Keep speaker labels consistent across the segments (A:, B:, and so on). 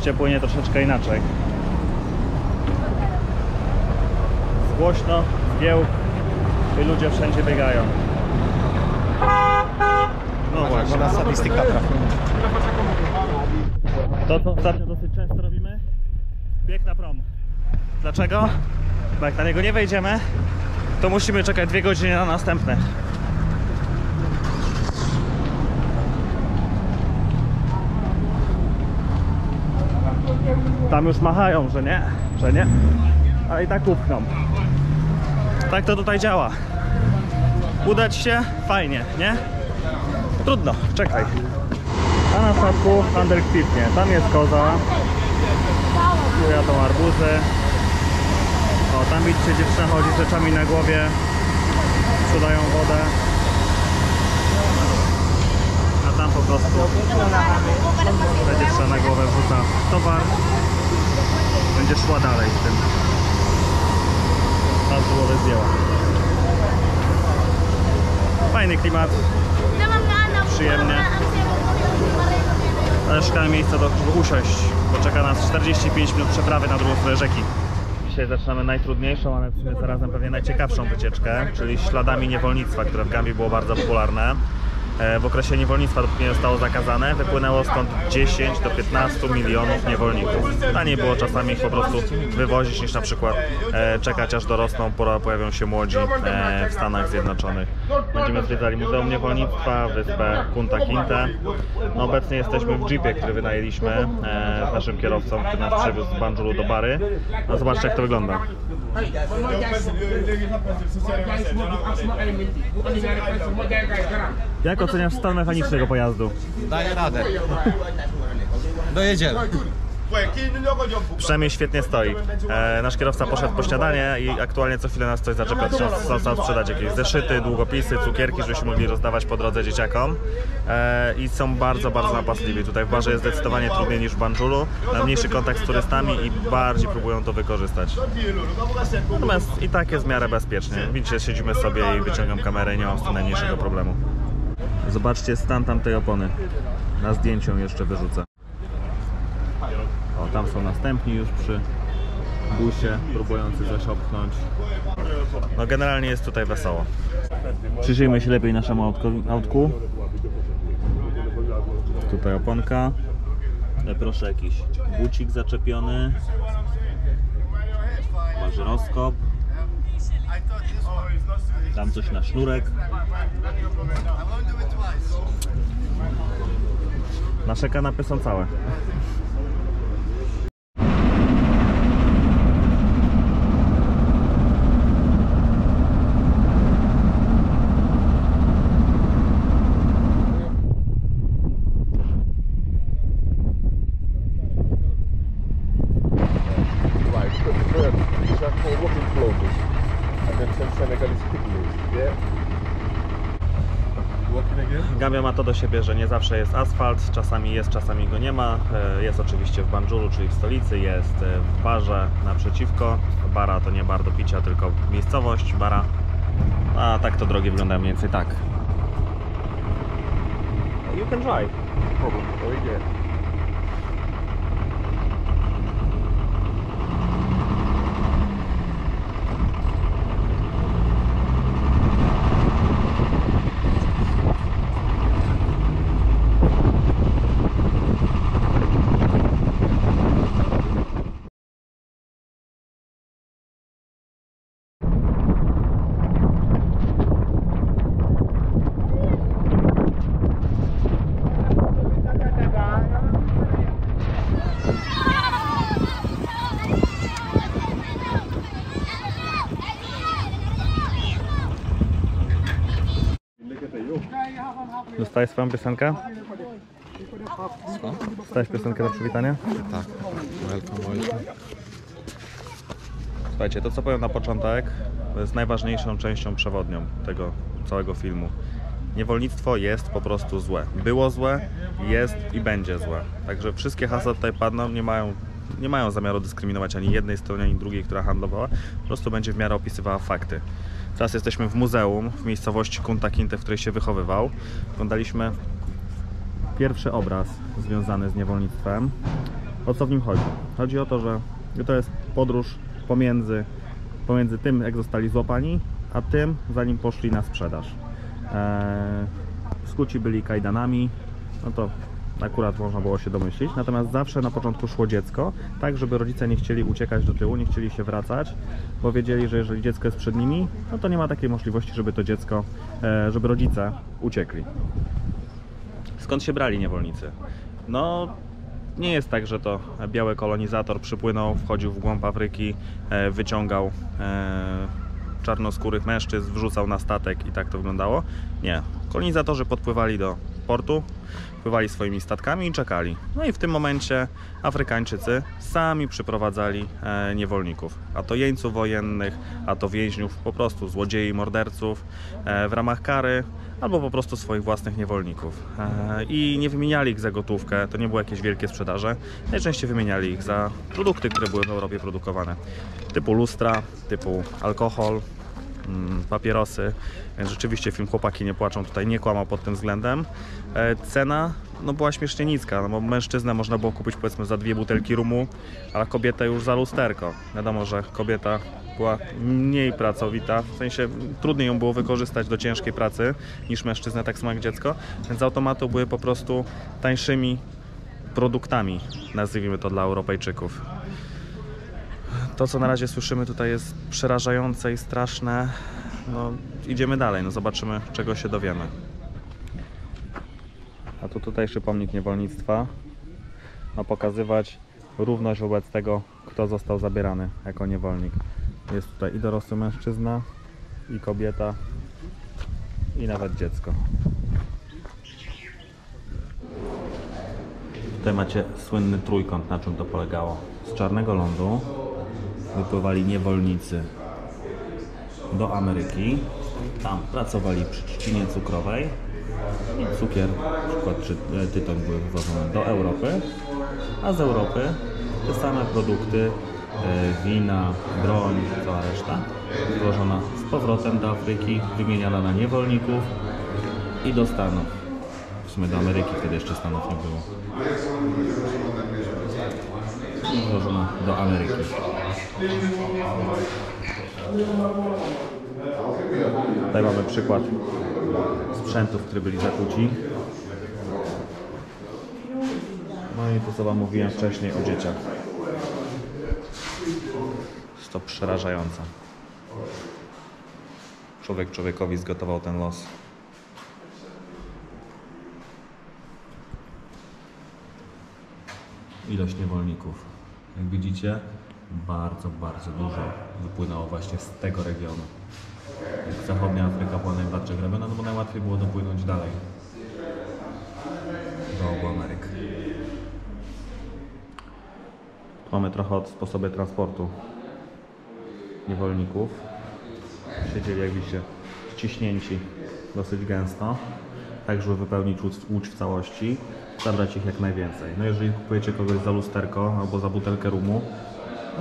A: życie płynie troszeczkę inaczej. Głośno, zgiełk i ludzie wszędzie biegają. No właśnie.
B: Na statystyka.
A: To, co ostatnio dosyć często robimy, bieg na prom. Dlaczego? Bo jak na niego nie wejdziemy, to musimy czekać dwie godziny na następne. Tam już machają, że nie, że nie, ale i tak upchną. Tak to tutaj działa. Udać się? Fajnie, nie? Trudno, czekaj. A na statku handel kwitnie. Tam jest koza. Tu jadą arbuzy. O, tam widzicie dziewczyna chodzi z rzeczami na głowie. Sprzedają wodę. A tam po prostu ta dziewczyna na głowę wrzuca towar. Będzie szła dalej z tym. Ta z głowy zdjęła. Fajny klimat, Przyjemnie. ale szukamy miejsca, do, żeby usiąść, bo czeka nas 45 minut przeprawy na drugą stronę rzeki. Dzisiaj zaczynamy najtrudniejszą, ale w sumie zarazem pewnie najciekawszą wycieczkę, czyli śladami niewolnictwa, które w Gambii było bardzo popularne. E, W okresie niewolnictwa, dopóki nie zostało zakazane, wypłynęło stąd 10 do 15 milionów niewolników. Taniej było czasami ich po prostu wywozić, niż na przykład e, czekać aż dorosną, pojawią się młodzi e, w Stanach Zjednoczonych. Będziemy zwiedzali Muzeum Niewolnictwa, wyspę Kunta Kinte. No, obecnie jesteśmy w jeepie, który wynajęliśmy z naszym kierowcą, który nas przewiózł z Banjulu do Bary. No, zobaczcie jak to wygląda. Jak oceniasz stan mechaniczny tego pojazdu?
B: Daję radę. Dojedziemy.
A: Przynajmniej świetnie stoi. E, nasz kierowca poszedł po śniadanie i aktualnie co chwilę nas coś zaczepia. Trzeba chcą sprzedać jakieś zeszyty, długopisy, cukierki, żebyśmy mogli rozdawać po drodze dzieciakom. E, I są bardzo, bardzo napastliwi. Tutaj w barze jest zdecydowanie trudniej niż w Banjulu. Mniejszy kontakt z turystami i bardziej próbują to wykorzystać. Natomiast i tak jest w miarę bezpiecznie. Widzicie, siedzimy sobie i wyciągam kamerę i nie mam z tym najmniejszego problemu. Zobaczcie stan tamtej opony. Na zdjęciu jeszcze wyrzucę. O, tam są następni już przy busie, próbujący coś opchnąć. No generalnie jest tutaj wesoło. Przyjrzyjmy się lepiej naszemu autku. Tutaj oponka. E, Proszę jakiś bucik zaczepiony. Ma żyroskop. Tam coś na sznurek. Nasze kanapy są całe. Do siebie, że nie zawsze jest asfalt, czasami jest, czasami go nie ma. E, Jest oczywiście w Banjulu, czyli w stolicy, jest e, w barze naprzeciwko. Bara to nie bar do picia, tylko miejscowość bara. A tak to drogi wyglądają mniej więcej tak. You can drive.
C: Problem. Yeah.
A: Dostałeś swoją piosenkę? Dostałeś piosenkę na przywitanie?
B: Tak. Welcome, welcome.
A: Słuchajcie, to co powiem na początek, jest najważniejszą częścią przewodnią tego całego filmu. Niewolnictwo jest po prostu złe. Było złe, jest i będzie złe. Także wszystkie hasła tutaj padną, nie mają, nie mają zamiaru dyskryminować ani jednej strony, ani drugiej, która handlowała. Po prostu będzie w miarę opisywała fakty. Teraz jesteśmy w muzeum w miejscowości Kunta Kinte, w której się wychowywał. Oglądaliśmy pierwszy obraz związany z niewolnictwem. O co w nim chodzi? Chodzi o to, że to jest podróż pomiędzy, pomiędzy tym, jak zostali złapani, a tym, zanim poszli na sprzedaż. Eee, skuci byli kajdanami, no to akurat można było się domyślić. Natomiast zawsze na początku szło dziecko, tak żeby rodzice nie chcieli uciekać do tyłu, nie chcieli się wracać, bo wiedzieli, że jeżeli dziecko jest przed nimi, no to nie ma takiej możliwości, żeby to dziecko, e, żeby rodzice uciekli. Skąd się brali niewolnicy? No, nie jest tak, że to biały kolonizator przypłynął, wchodził w głąb Afryki, e, wyciągał e, czarnoskórych mężczyzn, wrzucał na statek i tak to wyglądało. Nie. Kolonizatorzy podpływali do portu, pływali swoimi statkami i czekali. No i w tym momencie Afrykańczycy sami przyprowadzali e, niewolników, a to jeńców wojennych, a to więźniów, po prostu złodziei, morderców e, w ramach kary, albo po prostu swoich własnych niewolników. E, I nie wymieniali ich za gotówkę, to nie były jakieś wielkie sprzedaże. Najczęściej wymieniali ich za produkty, które były w Europie produkowane, typu lustra, typu alkohol, papierosy, więc rzeczywiście film Chłopaki nie płaczą tutaj nie kłamał pod tym względem. E, Cena no, była śmiesznie niska, no, bo mężczyznę można było kupić powiedzmy za dwie butelki rumu, a kobietę już za lusterko. Wiadomo, że kobieta była mniej pracowita, w sensie trudniej ją było wykorzystać do ciężkiej pracy niż mężczyznę, tak samo jak dziecko, więc automatu były po prostu tańszymi produktami, nazwijmy to dla Europejczyków. To, co na razie słyszymy tutaj jest przerażające i straszne. No, idziemy dalej, no zobaczymy, czego się dowiemy. A tu tutejszy pomnik niewolnictwa ma pokazywać równość wobec tego, kto został zabierany jako niewolnik. Jest tutaj i dorosły mężczyzna, i kobieta, i nawet dziecko. Tutaj macie słynny trójkąt, na czym to polegało. Z czarnego lądu wypływali niewolnicy do Ameryki. Tam pracowali przy trzcinie cukrowej i cukier, na przykład czy e, tytoń były wywożone do Europy, a z Europy te same produkty, e, wina, broń, cała reszta, wywożona z powrotem do Afryki, wymieniana na niewolników i do Stanów. W sumie do Ameryki, wtedy jeszcze Stanów nie było. I wywożona do Ameryki. Tutaj mamy przykład sprzętów, które byli zakłóci. No i to co Wam mówiłem wcześniej o dzieciach. Jest to przerażające. Człowiek człowiekowi zgotował ten los. Ilość niewolników. Jak widzicie, bardzo, bardzo dużo wypłynęło właśnie z tego regionu. Zachodnia Afryka była najbardziej grabiona, no bo najłatwiej było dopłynąć dalej do obu Ameryk. Mamy trochę o sposobie transportu niewolników. Siedzieli, jak widzicie, ściśnięci dosyć gęsto, tak żeby wypełnić łódź w całości, zabrać ich jak najwięcej. No jeżeli kupujecie kogoś za lusterko albo za butelkę rumu,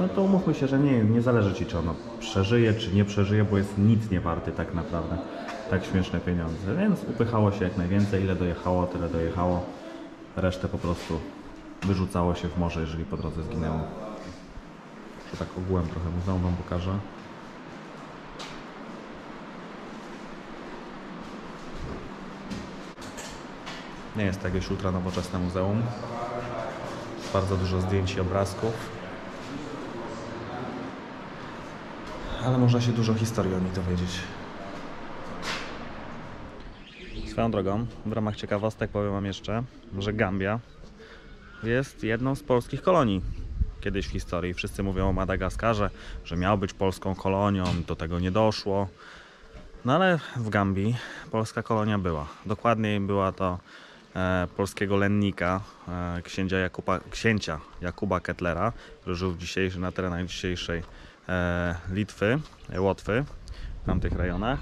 A: no to umówmy się, że nie, nie zależy Ci, czy ono przeżyje, czy nie przeżyje, bo jest nic nie warty tak naprawdę. Tak śmieszne pieniądze. Więc upychało się jak najwięcej, ile dojechało, tyle dojechało. Resztę po prostu wyrzucało się w morze, jeżeli po drodze zginęło. Że tak ogółem trochę muzeum Wam pokażę. Nie jest to jakieś ultra nowoczesne muzeum. Bardzo dużo zdjęć i obrazków. Ale można się dużo historii o nich dowiedzieć. Swoją drogą, w ramach ciekawostek powiem Wam jeszcze, że Gambia jest jedną z polskich kolonii kiedyś w historii. Wszyscy mówią o Madagaskarze, że miał być polską kolonią, do tego nie doszło. No ale w Gambii polska kolonia była. Dokładniej była to polskiego lennika, e, księcia, Jakuba, księcia Jakuba Kettlera, który żył dzisiejszy, na terenach dzisiejszej e, Litwy, e, Łotwy, w tamtych rejonach.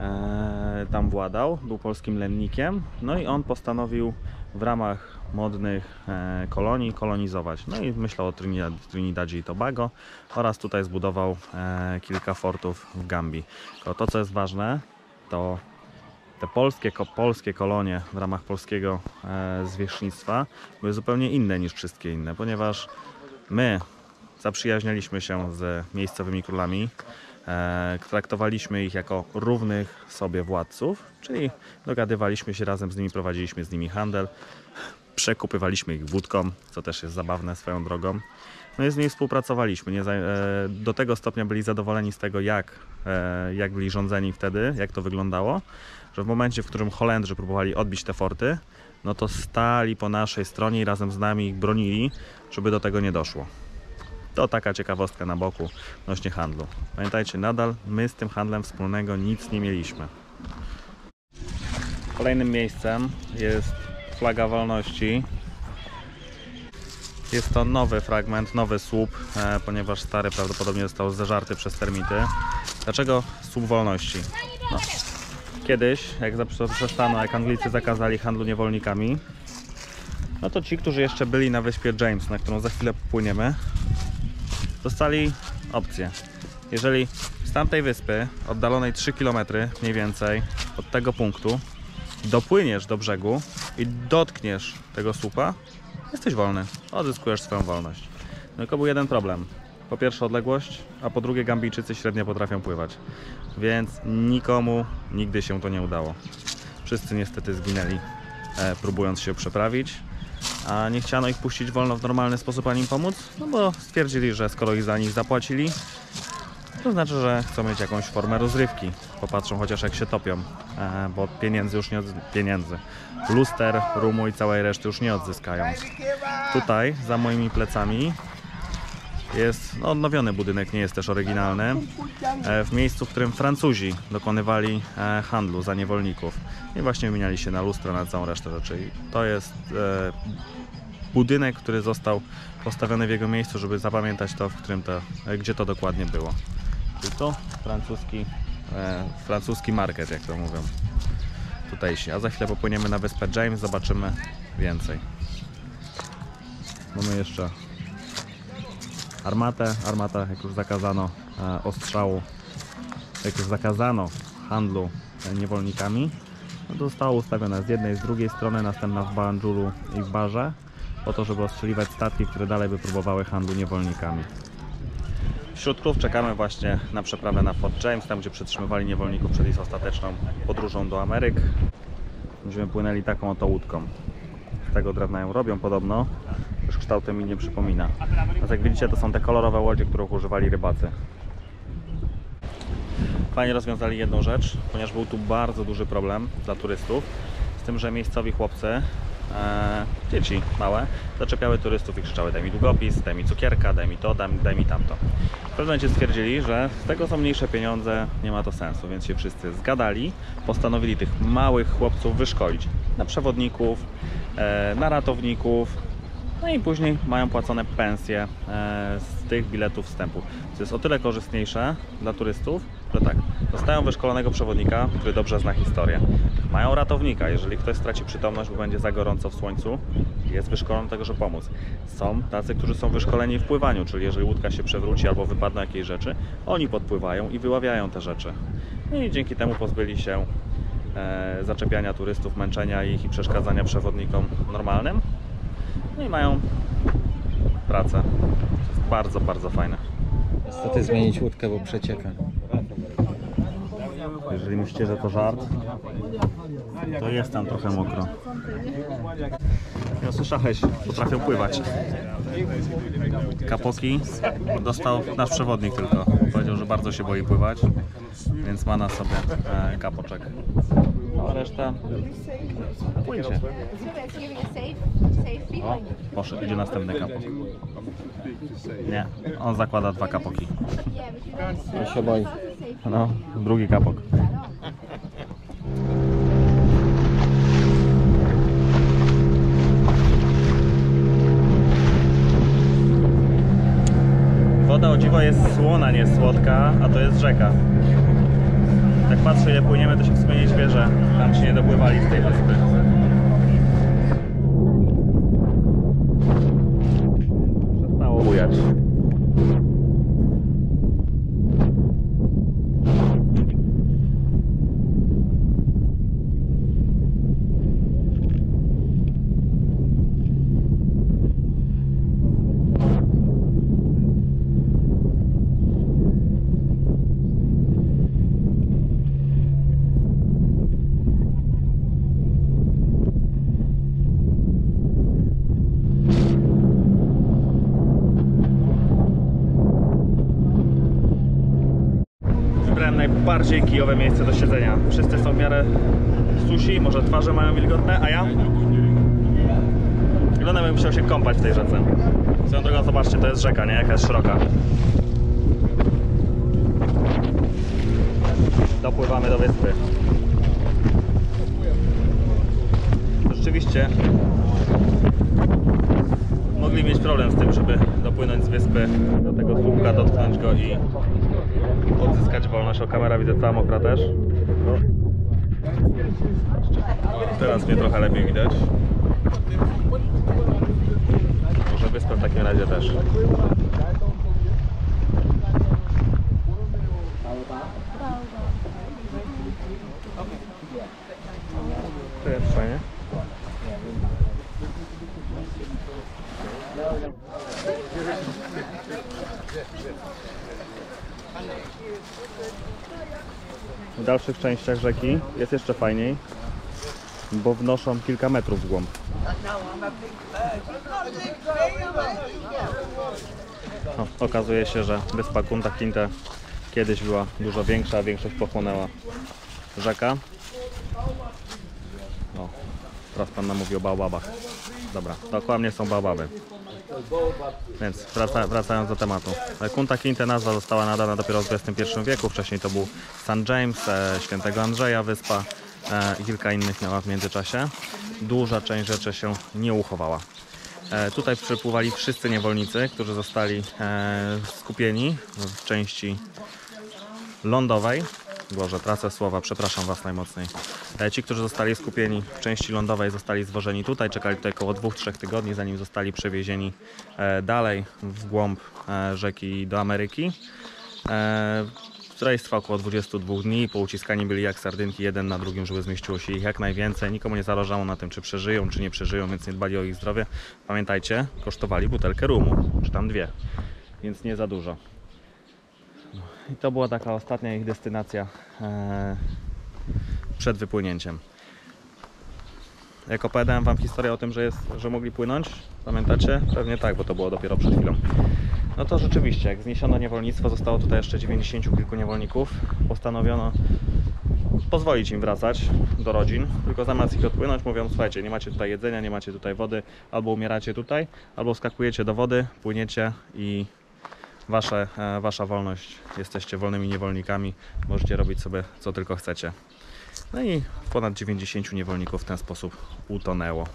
A: E, tam władał, był polskim lennikiem, no i on postanowił w ramach modnych e, kolonii kolonizować. No i myślał o Trinidad, Trinidadzie i Tobago oraz tutaj zbudował e, kilka fortów w Gambii. To, co jest ważne, to te polskie, polskie kolonie w ramach polskiego e, zwierzchnictwa były zupełnie inne niż wszystkie inne, ponieważ my zaprzyjaźnialiśmy się z miejscowymi królami, e, traktowaliśmy ich jako równych sobie władców, czyli dogadywaliśmy się razem z nimi, prowadziliśmy z nimi handel, przekupywaliśmy ich wódką, co też jest zabawne swoją drogą. No i z nimi współpracowaliśmy. Nie e, do tego stopnia byli zadowoleni z tego, jak, jak byli rządzeni wtedy, jak to wyglądało, że w momencie, w którym Holendrzy próbowali odbić te forty, no to stali po naszej stronie i razem z nami ich bronili, żeby do tego nie doszło. To taka ciekawostka na boku odnośnie handlu. Pamiętajcie, nadal my z tym handlem wspólnego nic nie mieliśmy. Kolejnym miejscem jest flaga wolności. Jest to nowy fragment, nowy słup, e, ponieważ stary prawdopodobnie został zeżarty przez termity. Dlaczego słup wolności? No. Kiedyś, jak zaprzestano, jak Anglicy zakazali handlu niewolnikami, no to ci, którzy jeszcze byli na wyspie James, na którą za chwilę popłyniemy, dostali opcję. Jeżeli z tamtej wyspy, oddalonej 3 km mniej więcej od tego punktu, dopłyniesz do brzegu i dotkniesz tego słupa, jesteś wolny. Odzyskujesz swoją wolność. No tylko był jeden problem. Po pierwsze odległość, a po drugie Gambijczycy średnio potrafią pływać. Więc nikomu nigdy się to nie udało. Wszyscy niestety zginęli, e, próbując się przeprawić. A nie chciano ich puścić wolno w normalny sposób ani im pomóc, no bo stwierdzili, że skoro ich za nich zapłacili, to znaczy, że chcą mieć jakąś formę rozrywki. Popatrzą chociaż jak się topią, e, bo pieniędzy już nie odz- pieniędzy. Luster, rumu i całej reszty już nie odzyskają. Tutaj, za moimi plecami, jest no, odnowiony budynek, nie jest też oryginalny. E, w miejscu, w którym Francuzi dokonywali e, handlu za niewolników. I właśnie wymieniali się na lustro, na całą resztę rzeczy. I to jest e, budynek, który został postawiony w jego miejscu, żeby zapamiętać to, w którym to, gdzie to dokładnie było. Czyli to francuski, francuski market, jak to mówią tutejsi. A za chwilę popłyniemy na wyspę James, zobaczymy więcej. Mamy jeszcze armatę. Armata, jak już zakazano e, ostrzału, jak już zakazano handlu e, niewolnikami, no została ustawiona z jednej, z drugiej strony, następna w Banjulu i w Barze, po to, żeby ostrzeliwać statki, które dalej by próbowały handlu niewolnikami. Wśród krów czekamy właśnie na przeprawę na Fort James, tam gdzie przetrzymywali niewolników przed ich ostateczną podróżą do Ameryk. Będziemy płynęli taką oto łódką. Tego drewna ją robią podobno, już kształtem mi nie przypomina. Więc jak widzicie to są te kolorowe łodzie, których używali rybacy. Fajnie rozwiązali jedną rzecz, ponieważ był tu bardzo duży problem dla turystów, z tym, że miejscowi chłopcy, e, dzieci małe, zaczepiały turystów i krzyczały daj mi długopis, daj mi cukierka, daj mi to, daj, daj mi tamto. W pewnym momencie stwierdzili, że z tego są mniejsze pieniądze, nie ma to sensu, więc się wszyscy zgadali, postanowili tych małych chłopców wyszkolić na przewodników, na ratowników, no i później mają płacone pensje e, z tych biletów wstępu. Co jest o tyle korzystniejsze dla turystów, że tak, dostają wyszkolonego przewodnika, który dobrze zna historię. Mają ratownika, jeżeli ktoś straci przytomność, bo będzie za gorąco w słońcu, jest wyszkolony do tego, żeby pomóc. Są tacy, którzy są wyszkoleni w pływaniu, czyli jeżeli łódka się przewróci albo wypadną jakieś rzeczy, oni podpływają i wyławiają te rzeczy. No i dzięki temu pozbyli się e, zaczepiania turystów, męczenia ich i przeszkadzania przewodnikom normalnym. No i mają pracę. To jest bardzo, bardzo fajne.
B: Niestety zmienić łódkę, bo przecieka.
A: Jeżeli myślicie, że to żart, to jest tam trochę mokro. Ja słyszałeś, potrafią pływać. Kapoki dostał nasz przewodnik tylko. Powiedział, że bardzo się boi pływać, więc ma na sobie e, kapoczek. No, reszta
D: safe
A: O, poszedł, idzie następny kapok. Nie, on zakłada dwa kapoki.
B: Ja się boi.
A: No, drugi kapok. Woda o dziwo jest słona, nie słodka, a to jest rzeka. Jak patrzę ile płyniemy, to się w sumie tam się nie dopływali z tej wyspy. Przestało bujać. Bardziej kijowe miejsce do siedzenia. Wszyscy są w miarę susi, może twarze mają wilgotne, a ja? Wygląda bym musiał się kąpać w tej rzece. Swoją drogą zobaczcie, to jest rzeka, nie? Jaka jest szeroka. Dopływamy do wyspy. Rzeczywiście mogli mieć problem z tym, żeby dopłynąć z wyspy do tego słupka, dotknąć go i odzyskać wolność. O, kamera widzę cała mokra też. No. Teraz mnie trochę lepiej widać. Może wyspę w takim razie też. To jest fajnie. W dalszych częściach rzeki jest jeszcze fajniej, bo wnoszą kilka metrów w głąb. O, okazuje się, że wyspa Kunta Kinte kiedyś była dużo większa, większość pochłonęła rzeka. Teraz pan nam mówi o baobabach. Dobra, dookoła mnie są baobaby. Więc wraca, wracając do tematu. Kunta Kinte nazwa została nadana dopiero w XXI wieku. Wcześniej to był St. James, e, świętego Andrzeja wyspa e, i kilka innych miała w międzyczasie. Duża część rzeczy się nie uchowała. E, tutaj przypływali wszyscy niewolnicy, którzy zostali e, skupieni w części lądowej. Boże, tracę słowa, przepraszam Was najmocniej. E, Ci, którzy zostali skupieni w części lądowej, zostali zwożeni tutaj, czekali tutaj około 2-3 tygodni, zanim zostali przewiezieni e, dalej w głąb e, rzeki do Ameryki. Rejs trwał około 22 dni, pouciskani byli jak sardynki jeden na drugim, żeby zmieściło się ich jak najwięcej. Nikomu nie zależało na tym, czy przeżyją, czy nie przeżyją, więc nie dbali o ich zdrowie. Pamiętajcie, kosztowali butelkę rumu, czy tam dwie, więc nie za dużo. I to była taka ostatnia ich destynacja e, przed wypłynięciem. Jak opowiadałem Wam historię o tym, że, jest, że mogli płynąć, pamiętacie? Pewnie tak, bo to było dopiero przed chwilą. No to rzeczywiście, jak zniesiono niewolnictwo, zostało tutaj jeszcze 90 kilku niewolników, postanowiono pozwolić im wracać do rodzin, tylko zamiast ich odpłynąć mówią, słuchajcie, nie macie tutaj jedzenia, nie macie tutaj wody, albo umieracie tutaj, albo skakujecie do wody, płyniecie i wasze, e, wasza wolność, jesteście wolnymi niewolnikami, możecie robić sobie co tylko chcecie. No i ponad 90 niewolników w ten sposób utonęło.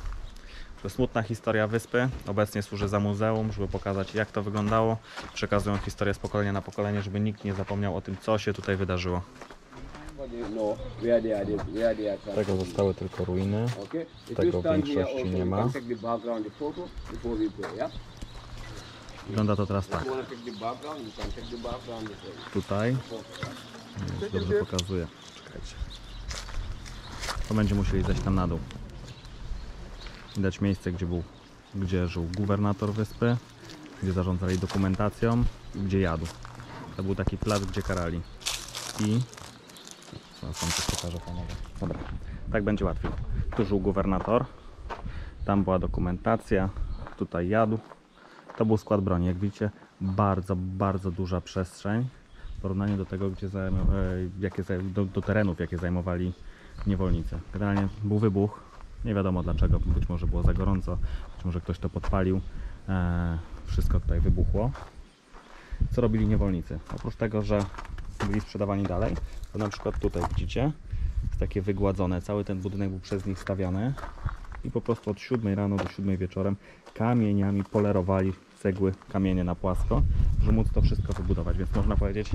A: To smutna historia wyspy. Obecnie służy za muzeum, żeby pokazać jak to wyglądało. Przekazują historię z pokolenia na pokolenie, żeby nikt nie zapomniał o tym, co się tutaj wydarzyło.
B: Tego zostały tylko ruiny. Tego
E: here
B: większości nie ma.
A: Wygląda to teraz tak.
E: To
A: Tutaj. Dobrze pokazuję. Czekajcie. To będzie musieli zejść tam na dół. Widać miejsce, gdzie był, gdzie żył gubernator wyspy, gdzie zarządzali dokumentacją i gdzie jadł. To był taki plac, gdzie karali. I... Zaraz wam coś pokażę panowie. Dobra, tak będzie łatwiej. Tu żył gubernator, tam była dokumentacja, tutaj jadł. To był skład broni. Jak widzicie, bardzo, bardzo duża przestrzeń w porównaniu do tego, gdzie e, jakie, do, do terenów, jakie zajmowali niewolnicy. Generalnie był wybuch, nie wiadomo dlaczego, być może było za gorąco, być może ktoś to podpalił, e, wszystko tutaj wybuchło. Co robili niewolnicy? Oprócz tego, że byli sprzedawani dalej, to na przykład tutaj widzicie, jest takie wygładzone, cały ten budynek był przez nich stawiany i po prostu od 7 rano do 7 wieczorem kamieniami polerowali cegły, kamienie na płasko, żeby móc to wszystko wybudować, więc można powiedzieć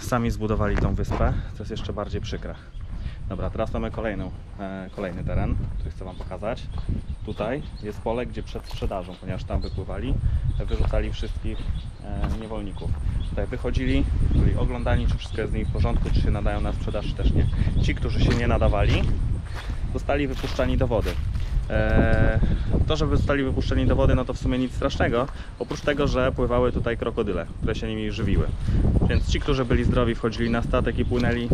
A: sami zbudowali tą wyspę, co jest jeszcze bardziej przykre. Dobra, teraz mamy kolejną, e, kolejny teren, który chcę Wam pokazać. Tutaj jest pole, gdzie przed sprzedażą, ponieważ tam wypływali, wyrzucali wszystkich e, niewolników. Tutaj wychodzili, byli oglądani, czy wszystko jest z nimi w porządku, czy się nadają na sprzedaż, czy też nie. Ci, którzy się nie nadawali, zostali wypuszczani do wody. Eee, to, że zostali wypuszczeni do wody, no to w sumie nic strasznego, oprócz tego, że pływały tutaj krokodyle, które się nimi żywiły. Więc ci, którzy byli zdrowi, wchodzili na statek i płynęli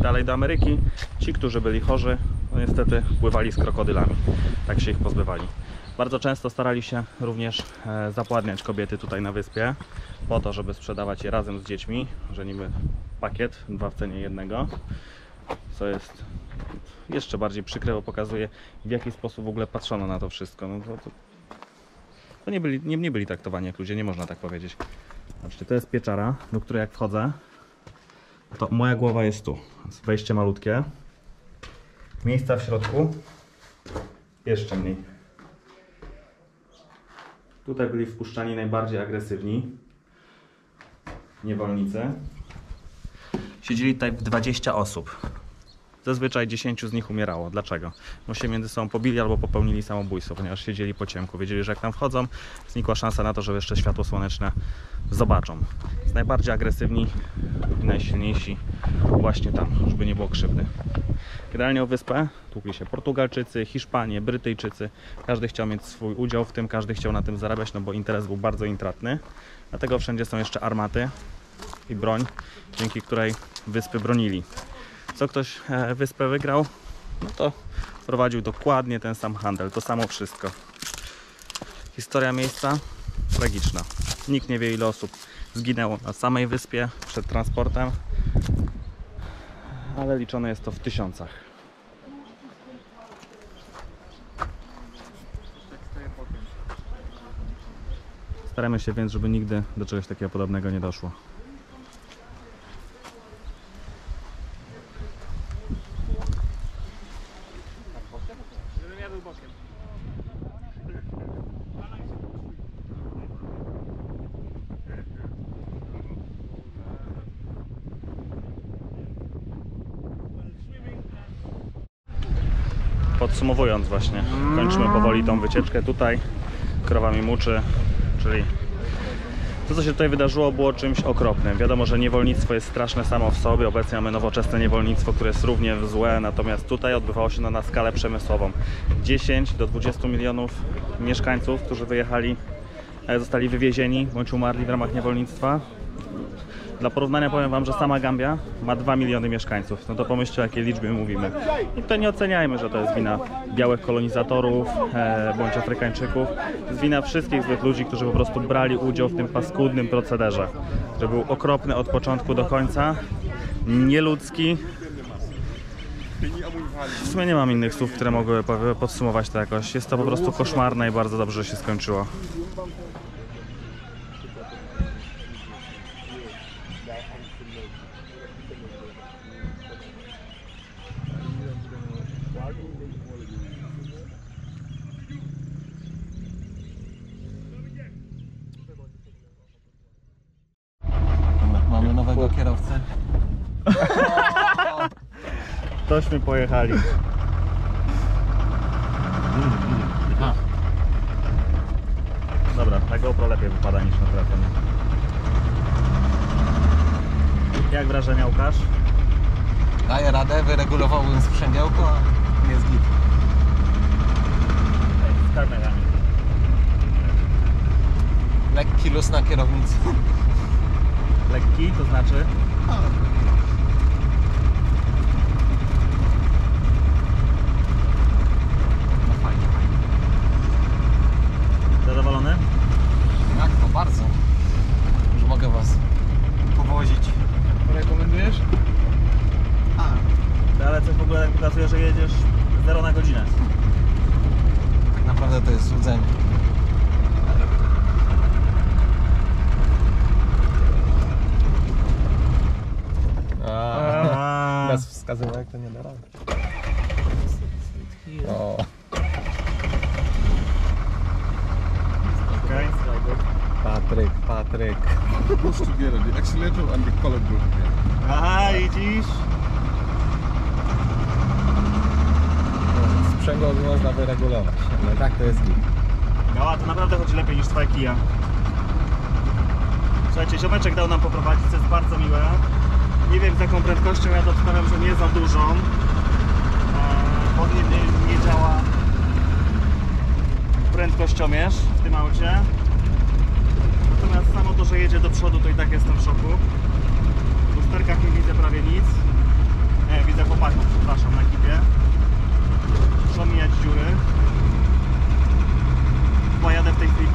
A: dalej do Ameryki. Ci, którzy byli chorzy, no niestety pływali z krokodylami. Tak się ich pozbywali. Bardzo często starali się również e, zapładniać kobiety tutaj na wyspie, po to, żeby sprzedawać je razem z dziećmi, że niby pakiet, dwa w cenie jednego, co jest jeszcze bardziej przykre, bo pokazuje w jaki sposób w ogóle patrzono na to wszystko. No to, to, to nie, byli, nie, nie byli traktowani jak ludzie, nie można tak powiedzieć. Zobaczcie, to jest pieczara, do której jak wchodzę, to moja głowa jest tu. Wejście malutkie. Miejsca w środku jeszcze mniej. Tutaj byli wpuszczani najbardziej agresywni niewolnicy. Siedzieli tutaj 20 osób. Zazwyczaj 10 z nich umierało. Dlaczego? Bo się między sobą pobili albo popełnili samobójstwo, ponieważ siedzieli po ciemku. Wiedzieli, że jak tam wchodzą, znikła szansa na to, że jeszcze światło słoneczne zobaczą. Jest najbardziej agresywni i najsilniejsi właśnie tam, żeby nie było krzywdy. Generalnie o wyspę tłukli się Portugalczycy, Hiszpanie, Brytyjczycy. Każdy chciał mieć swój udział w tym, każdy chciał na tym zarabiać, no bo interes był bardzo intratny. Dlatego wszędzie są jeszcze armaty i broń, dzięki której wyspy bronili. Co ktoś e, wyspę wygrał, no to prowadził dokładnie ten sam handel, to samo wszystko. Historia miejsca tragiczna. Nikt nie wie ile osób zginęło na samej wyspie przed transportem, ale liczone jest to w tysiącach. Staramy się więc, żeby nigdy do czegoś takiego podobnego nie doszło. Podsumowując właśnie, kończymy powoli tą wycieczkę tutaj. Krowa mi muczy, czyli to, co się tutaj wydarzyło, było czymś okropnym. Wiadomo, że niewolnictwo jest straszne samo w sobie. Obecnie mamy nowoczesne niewolnictwo, które jest równie złe, natomiast tutaj odbywało się to na skalę przemysłową. 10 do 20 milionów mieszkańców, którzy wyjechali, e, zostali wywiezieni bądź umarli w ramach niewolnictwa. Dla porównania powiem Wam, że sama Gambia ma 2 miliony mieszkańców. No to pomyślcie, o jakiej liczbie mówimy. I to nie oceniajmy, że to jest wina białych kolonizatorów e, bądź Afrykańczyków. To jest wina wszystkich złych ludzi, którzy po prostu brali udział w tym paskudnym procederze, który był okropny od początku do końca, nieludzki. W sumie nie mam innych słów, które mogłyby podsumować to jakoś. Jest to po prostu koszmarne i bardzo dobrze że się skończyło. Pojechali. Dobra, na GoPro lepiej wypada niż na telefonie. Jak wrażenia Łukasz?
B: Daję radę, wyregulowałbym sprzęgiełko, a jest git.
A: Z kamerami.
B: Lekki luz na kierownicy.
A: Lekki, to znaczy?
B: No fajnie, fajnie.
A: Zadowolony?
B: Jak to bardzo. Że mogę was powozić.
C: Rekomendujesz?
A: Ale coś w ogóle tak pokazuje, że jedziesz 0 na godzinę.
B: Tak naprawdę to jest złudzenie.
A: A,
B: Bez wskazówek to nie da rady. O,
A: okej.
B: Patryk.
C: Push together, the accelerator and the color go together.
A: Aha, widzisz?
B: Sprzęgło można wyregulować, ale tak to jest git.
A: No, a to naprawdę chodzi lepiej niż twoja kija. Słuchajcie, ziomeczek dał nam poprowadzić, co jest bardzo miłe. Nie wiem z jaką prędkością, ja to obstawiam, że nie za dużą. Eee, Bo nie, nie, nie działa prędkościomierz w tym aucie. Natomiast samo to, że jedzie do przodu, to i tak jestem w szoku. W lusterkach nie widzę prawie nic. Nie, widzę chłopaków, przepraszam, na kipie. Muszą mijać dziury. Chyba jadę w tej chwili